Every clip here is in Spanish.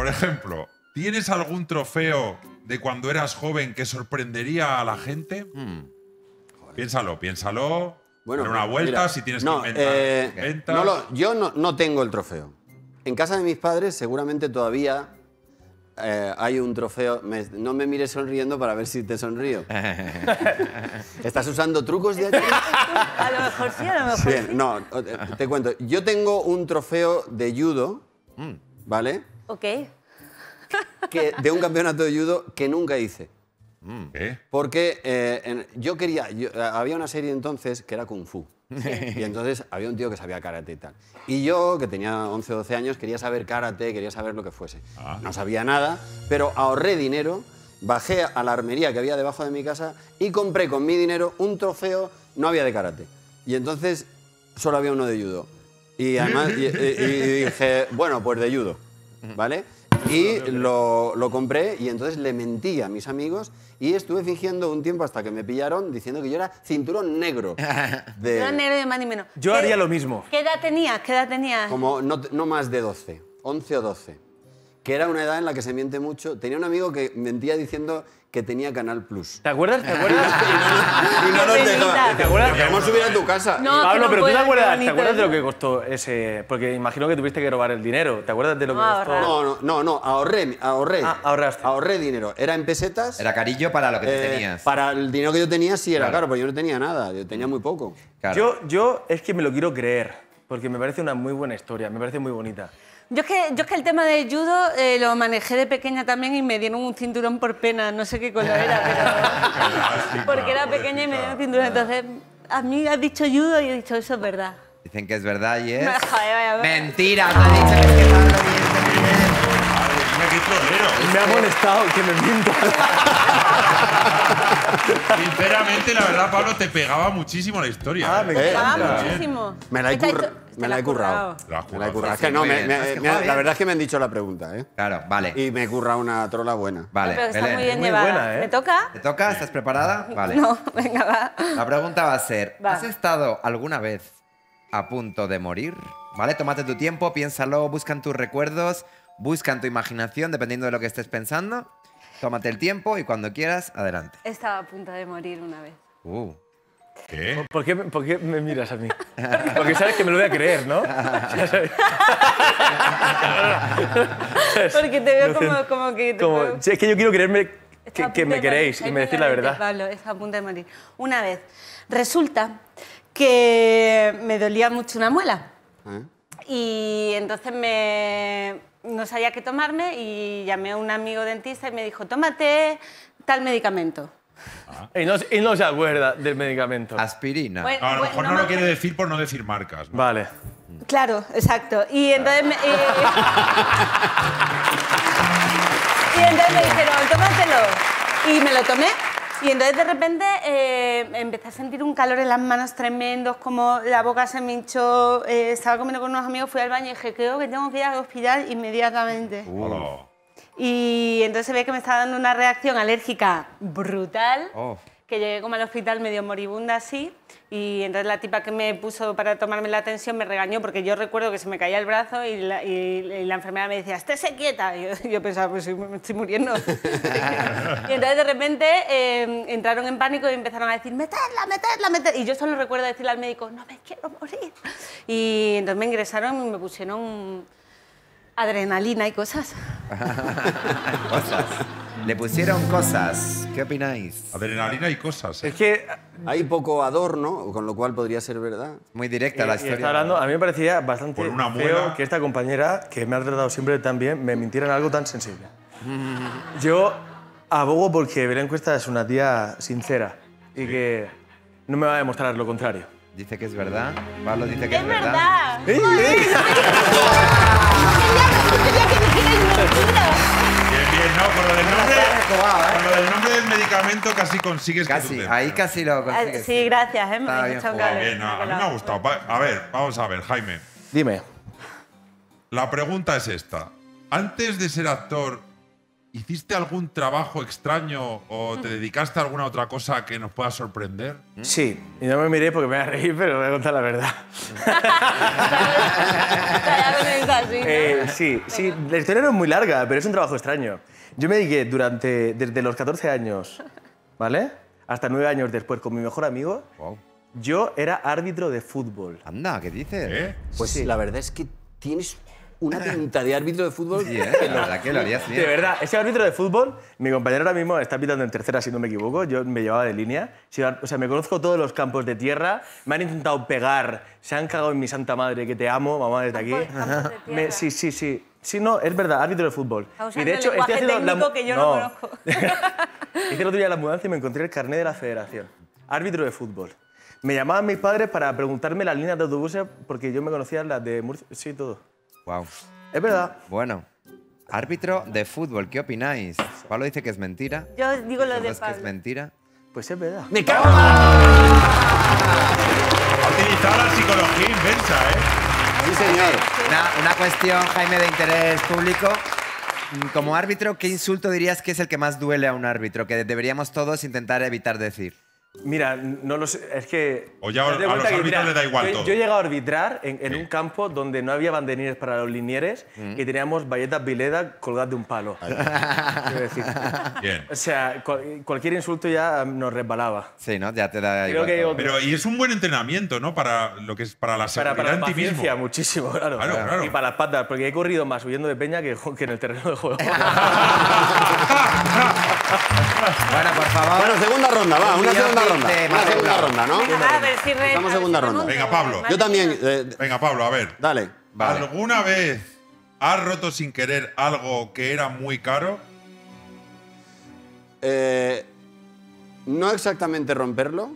Por ejemplo, ¿tienes algún trofeo de cuando eras joven que sorprendería a la gente? Hmm. Piénsalo, piénsalo. Bueno, Dar una vuelta mira, si tienes no, que inventar. eh, inventas. no lo- yo no, no tengo el trofeo. En casa de mis padres seguramente todavía eh, hay un trofeo. Me- no me mires sonriendo para ver si te sonrío. ¿Estás usando trucos de aquí? A lo mejor sí, a lo mejor Bien, sí. no, te, te cuento. Yo tengo un trofeo de judo, ¿vale? Ok. Que, de un campeonato de judo que nunca hice. ¿Qué? Porque eh, en- yo quería, yo- eh, había una serie entonces que era Kung Fu. Y entonces había un tío que sabía karate y tal. Y yo, que tenía 11 o 12 años, quería saber karate, quería saber lo que fuese. Ah. No sabía nada, pero ahorré dinero, bajé a la armería que había debajo de mi casa y compré con mi dinero un trofeo, no había de karate. Y entonces solo había uno de judo. Y además y, y- y dije, bueno, pues de judo, ¿vale? Y lo, lo compré y entonces le mentí a mis amigos y estuve fingiendo un tiempo hasta que me pillaron diciendo que yo era cinturón negro. De, Era negro de más ni menos. Yo ¿Qué- haría lo mismo. ¿Qué edad tenías? ¿Qué edad tenías? Como no, no más de 12, 11 o 12. Que era una edad en la que se miente mucho. Tenía un amigo que mentía diciendo que tenía Canal Plus. ¿Te acuerdas? ¿Te acuerdas? Y no nos dejaba. ¿Te acuerdas? Queremos subir a tu casa. No, Pablo, pero tú te acuerdas, ¿te acuerdas de lo que costó ese...? Porque imagino que tuviste que robar el dinero. ¿Te acuerdas de lo que No, costó? No, no, no, no, ahorré, ahorré. Ah, ahorraste. Ahorré dinero. Era en pesetas. Era carillo para lo que tú Eh, tenías. Para el dinero que yo tenía sí era Claro. caro, pero yo no tenía nada, yo tenía muy poco. Claro. Yo, yo es que me lo quiero creer, porque me parece una muy buena historia, me parece muy bonita. Yo es, que, yo es que el tema de judo eh, lo manejé de pequeña también y me dieron un cinturón por pena, no sé qué color era, pero... porque era pequeña y me dieron un cinturón. Entonces, a mí has dicho judo y he dicho, eso es verdad. Dicen que es verdad y es... Mentira, te dicho que es que Me ha molestado que me mientas. Sinceramente, la verdad, Pablo, te pegaba muchísimo la historia. Ah, me Eh, encanta. muchísimo. Me la he, curra- me la he currado. La Me la he currado. Es que no, me- me- la verdad es que me han dicho la pregunta, ¿eh? Claro, vale. Y me he currado una trola buena. Vale, Pero está Belén. muy bien muy llevada. buena, ¿eh? ¿Me toca? ¿Te toca? ¿Estás preparada? Vale. No, venga, va. La pregunta va a ser, Va. ¿has estado alguna vez a punto de morir? ¿Vale? Tómate tu tiempo, piénsalo, busca en tus recuerdos, busca en tu imaginación, dependiendo de lo que estés pensando. Tómate el tiempo y cuando quieras, adelante. Estaba a punto de morir una vez. Uh. ¿Qué? ¿Por qué, por qué me miras a mí? Porque sabes que me lo voy a creer, ¿no? Porque te veo No como, como que... te Como, es que yo quiero creerme que, que me queréis y me decís la verdad. Pablo, está a punto de morir. Una vez, resulta que me dolía mucho una muela. ¿eh? Y entonces me, no sabía qué tomarme y llamé a un amigo dentista y me dijo, tómate tal medicamento. Y no, y no se acuerda del medicamento. Aspirina. Bueno, No, a lo bueno, mejor no lo quiere decir por no decir marcas. ¿no? Vale. Claro, exacto. Y entonces me, eh, y entonces me dijeron, tómatelo. Y me lo tomé. Y entonces de repente eh, empecé a sentir un calor en las manos tremendos, como la boca se me hinchó. eh, estaba comiendo con unos amigos, fui al baño y dije, creo que tengo que ir al hospital inmediatamente. Hola. Y entonces se ve que me estaba dando una reacción alérgica brutal. Oh. Que llegué como al hospital medio moribunda así. Y entonces la tipa que me puso para tomarme la atención me regañó porque yo recuerdo que se me caía el brazo y la, y- y la enfermera me decía, estése quieta. Y yo, yo pensaba, pues sí, me estoy muriendo. y entonces de repente eh, entraron en pánico y empezaron a decir, meterla, meterla, meterla. Y yo solo recuerdo decirle al médico, no me quiero morir. Y entonces me ingresaron y me pusieron adrenalina y cosas. cosas. Le pusieron cosas. ¿Qué opináis? Adrenalina y cosas. ¿eh? Es que Hay poco adorno, con lo cual podría ser verdad. Muy directa la y historia. está hablando, a mí me parecía bastante Por una feo muela. que esta compañera, que me ha tratado siempre tan bien, me mintiera en algo tan sensible. Yo abogo porque Belén Cuesta es una tía sincera y que no me va a demostrar lo contrario. Dice que es verdad. Pablo dice que es, ¡Es verdad! ¡Eh, eh! casi consigues que Casi, tú te- ahí casi lo Ah, consigues. Sí, gracias, ¿eh? Me habéis cable. Bien, no, a mí me ha gustado. A ver, vamos a ver, Jaime. Dime. La pregunta es esta. Antes de ser actor, ¿hiciste algún trabajo extraño o te dedicaste a alguna otra cosa que nos pueda sorprender? Sí, y no me miré porque me voy a reír, pero voy a contar la verdad. Eh, sí, sí, la historia no es muy larga, pero es un trabajo extraño. Yo me dediqué durante, desde los 14 años, ¿vale? Hasta 9 años después con mi mejor amigo. Wow. Yo era árbitro de fútbol. Anda, ¿qué dices? ¿Eh? Pues Sí. la verdad es que tienes una pinta de árbitro de fútbol. Sí, ¿eh? La verdad que lo harías bien. De verdad, ese árbitro de fútbol, mi compañero ahora mismo está pitando en tercera, si no me equivoco. Yo me llevaba de línea. O sea, me conozco todos los campos de tierra. Me han intentado pegar. Se han cagado en mi santa madre, que te amo, mamá, desde aquí. De Me- sí, sí, sí. Sí, no, es verdad, árbitro de fútbol. Está usando el lenguaje técnico que yo no conozco. Hice el otro día la mudanza y me encontré el carnet de la federación. Árbitro de fútbol. Me llamaban mis padres para preguntarme las líneas de autobuses porque yo me conocía las de Murcia. Sí, todo. Wow. Es verdad. Bueno, árbitro de fútbol, ¿qué opináis? Pablo dice que es mentira. Yo digo lo de ¿Vosotros que es Pablo. mentira? Pues es verdad. ¡Me cago! Ha utilizado la psicología inversa, ¿eh? Sí, señor. Una, cuestión, Jaime, de interés público. Mm, Como árbitro, ¿qué insulto dirías que es el que más duele a un árbitro? Que deberíamos todos intentar evitar decir. Mira, no lo sé, es que... O ya a los árbitros les da igual yo, todo. yo he llegado a arbitrar en, en Sí. un campo donde no había banderines para los linieres y teníamos valletas Vileda colgadas de un palo. Quiero decir. Bien. O sea, cual- cualquier insulto ya nos resbalaba. Sí, ¿no? Ya te da Creo igual. que. Pero y es un buen entrenamiento, ¿no? Para lo que es para la Para, seguridad para la ti mismo. paciencia, muchísimo, claro. Claro, claro. Y para las patas, porque he corrido más huyendo de peña que, que en el terreno de juego. Bueno, por favor. Bueno, segunda ronda, va, Un una segunda ronda. Una segunda ronda, ¿no? Venga, a ver si re- Estamos a ver segunda ronda. Venga, Pablo. Yo también. eh, Venga, Pablo, a ver. dale. Vale. ¿Alguna vez has roto sin querer algo que era muy caro? Eh, no exactamente romperlo.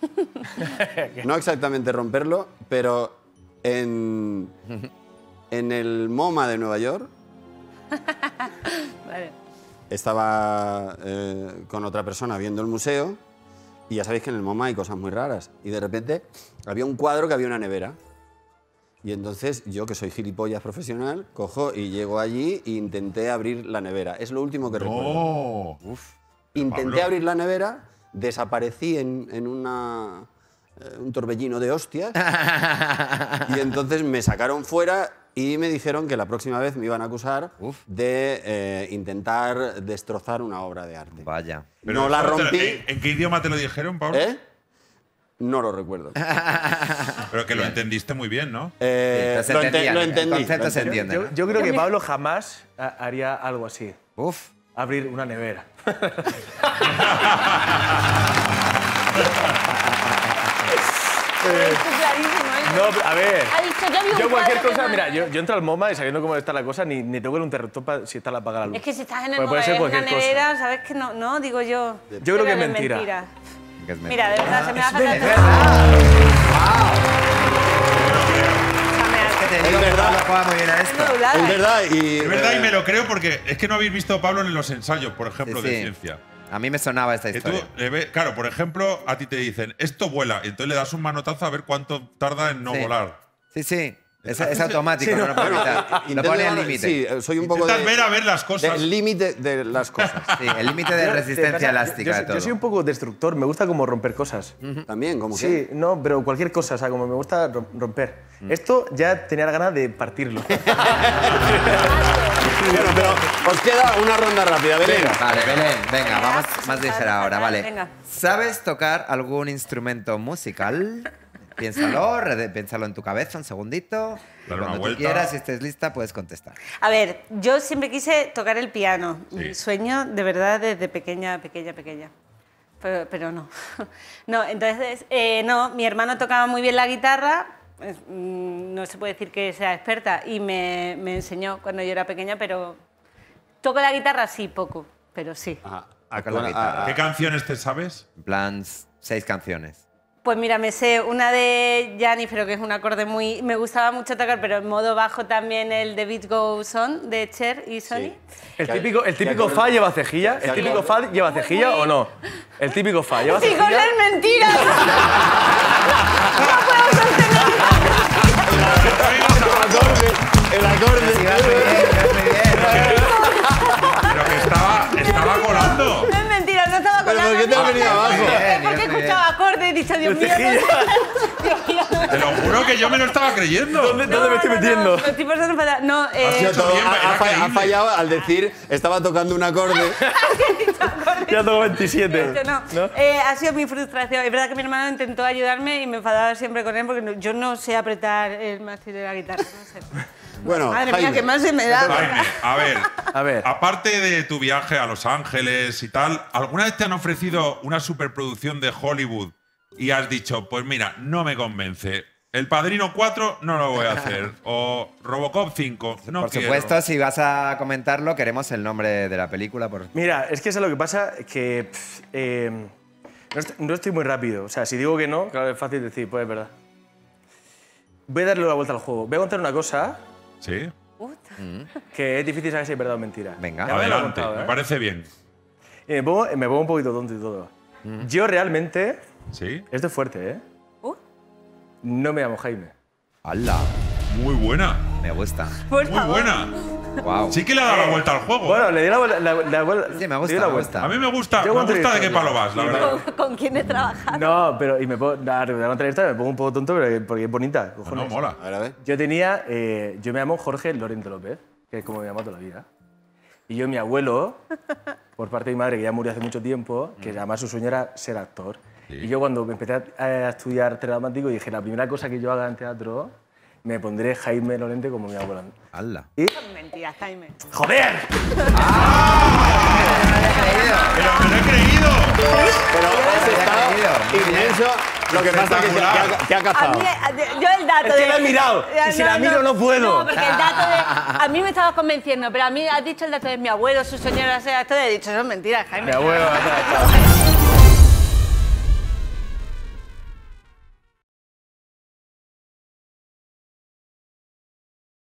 no exactamente romperlo, pero en, en el MoMA de Nueva York Vale. Estaba eh, con otra persona viendo el museo y ya sabéis que en el MoMA hay cosas muy raras. Y de repente había un cuadro que había una nevera. Y entonces yo, que soy gilipollas profesional, cojo y llego allí e intenté abrir la nevera. Es lo último que recuerdo. No. Intenté Pablo. abrir la nevera, desaparecí en, en una, eh, un torbellino de hostias y entonces me sacaron fuera y me dijeron que la próxima vez me iban a acusar Uf. de eh, intentar destrozar una obra de arte. Vaya. no la rompí, ¿en, en qué idioma te lo dijeron, Pablo? ¿eh? No lo recuerdo. Pero que lo entendiste muy bien, ¿no? Eh, Sí, lo, ente- entendí. concepto lo se entendí. entiende. Yo, yo creo que Pablo jamás ha- haría algo así. Uf. Abrir una nevera. Esto es clarísimo, ¿eh? No, a ver. Ha dicho, yo vi un Yo cualquier cosa, mira, yo, yo entro al MoMA y sabiendo cómo está la cosa, ni, ni tengo el interruptor para si está la apaga la luz. Es que si estás en el Pues en una nevera, ¿sabes que no? No, digo yo. Yo creo que es mentira. Que es Mira, de verdad, se me hace Es verdad. Es digo Es verdad. Pablo juega muy bien a esto. Es verdad y... Es verdad y eh, me lo creo porque es que no habéis visto a Pablo en los ensayos, por ejemplo, Sí, de sí. ciencia. A mí me sonaba esta tú historia. le ves- claro, por ejemplo, a ti te dicen, esto vuela, y entonces le das un manotazo a ver cuánto tarda en no Sí. volar. Sí, sí. Es, es automático, Sí, no, no. lo puedo evitar. Lo pone al límite. Sí, eh, soy un poco Intentas de... ver a ver las cosas. del límite de las cosas. Sí, el límite de Yo- resistencia pasa- elástica yo, yo todo. soy un poco destructor, me gusta como romper cosas. También, como. Sí, no, pero cualquier cosa, o sea, como me gusta rom- romper. Esto ya tenía la ganas de partirlo. Bueno, pero os queda una ronda rápida, Belén. Vale, Belén, venga, vamos más ligera ahora, vale. venga. ¿Sabes tocar algún instrumento musical? Piénsalo, piénsalo en tu cabeza un segundito. Y cuando tú vuelta. quieras, si estés lista, puedes contestar. A ver, yo siempre quise tocar el piano. Sí. Sueño, de verdad, desde pequeña, pequeña, pequeña. Pero, pero no. No, entonces, eh, no, mi hermano tocaba muy bien la guitarra. mm, No se puede decir que sea experta y me, me enseñó cuando yo era pequeña, pero toco la guitarra sí, poco, pero sí. Ajá. ¿Qué canciones te sabes? En plan, seis canciones. Pues mira, me sé una de Jennifer, que es un acorde muy... Me gustaba mucho tocar, pero en modo bajo también el de Beat Goes On, de Cher y Sony. El ¿Qué- típico, el típico acorde- fa lleva cejilla. ¿El típico acorde? fa lleva cejilla o no? El típico fa lleva cejilla. es mentira. El acorde. Sí, vas muy bien, vas muy mío. Te lo juro que yo me lo estaba creyendo. ¿Dónde, dónde me estoy metiendo? No, los tipos fatal- No, Ha, eh, sido todo- bien, ha- era ha fa- ha creíble. fallado al decir estaba tocando un acorde. Ya tengo 27. Yo no. Eh, ha sido mi frustración. Es verdad que mi hermano intentó ayudarme y me enfadaba siempre con él porque no- yo no sé apretar el mástil de la guitarra. No sé. Bueno, Madre Jaime, mía, qué más se me da. Jaime, a ver. A ver. Aparte de tu viaje a Los Ángeles y tal, ¿alguna vez te han ofrecido una superproducción de Hollywood y has dicho, pues mira, no me convence? El Padrino 4 no lo voy a hacer. O Robocop 5, no Por quiero. supuesto, si vas a comentarlo, queremos el nombre de la película. Por... Mira, es que eso es lo que pasa, que pff, eh, no, est- no estoy muy rápido. O sea, si digo que no, claro, es fácil decir, pues es verdad. Voy a darle la vuelta al juego. Voy a contar una cosa Sí, que es difícil saber si es verdad o mentira. Venga. Adelante, contado, me ¿eh? parece bien. Y me, pongo, me pongo un poquito tonto y todo. Yo realmente, Sí, esto es fuerte, ¿eh? Uh, No me llamo Jaime. ¡Hala! muy buena, Me gusta. por muy favor. buena. ¡Wow! Sí que le ha dado la vuelta al juego. Bueno, le di la, vuelta- la, la vuelta. Sí, me le gusta, la vuelta. a mí me gusta, Yo me gusta de qué palo vas, la verdad. ¿Con, con quién he trabajado? No, pero y me pongo, la historia, me pongo un poco tonto pero- porque es bonita. No, cojones. no, mola. A ver, a ver. Yo tenía, eh, yo me llamo Jorge Lorente López, que es como me llamo toda la vida. Y yo, mi abuelo, por parte de mi madre, que ya murió hace mucho tiempo, que además su sueño era ser actor. Y yo cuando empecé a, a estudiar teatro dramático dije, la primera cosa que yo haga en teatro, me pondré Jaime Lorente como mi abuelo. ¡Hala! Y, Mentira, Jaime. ¡joder! Pero me lo he creído. Pero has había estado creído. Inmenso. Lo que pasa es que te, te ha, te ha A cazado. mí, a- yo el dato Es que de- la he mirado, y si la miro no puedo. No, porque el dato de... A mí me estabas convenciendo, pero a mí has dicho el dato de mi abuelo, su señora, sea actor, y he dicho, eso es mentira, Jaime. Mi abuelo.